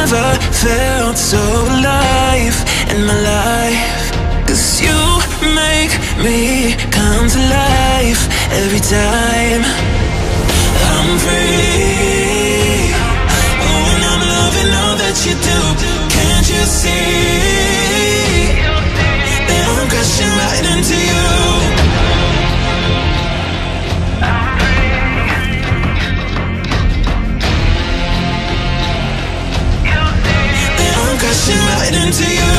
never felt so alive in my life. Cause you make me come to life every time. I'm Right into you.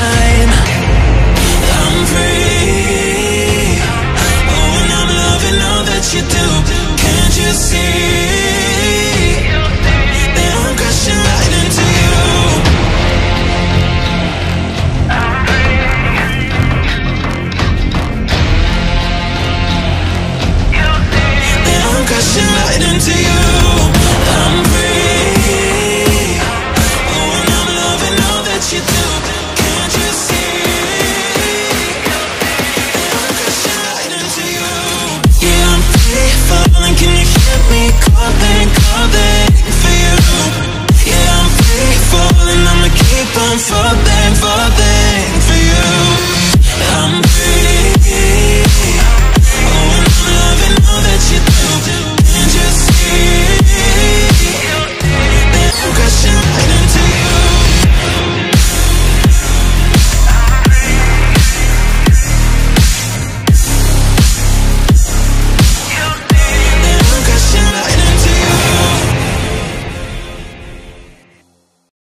time.